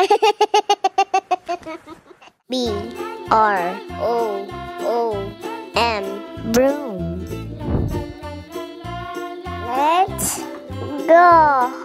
B R O O M Broom. Let's go.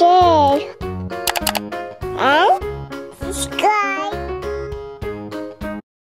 share.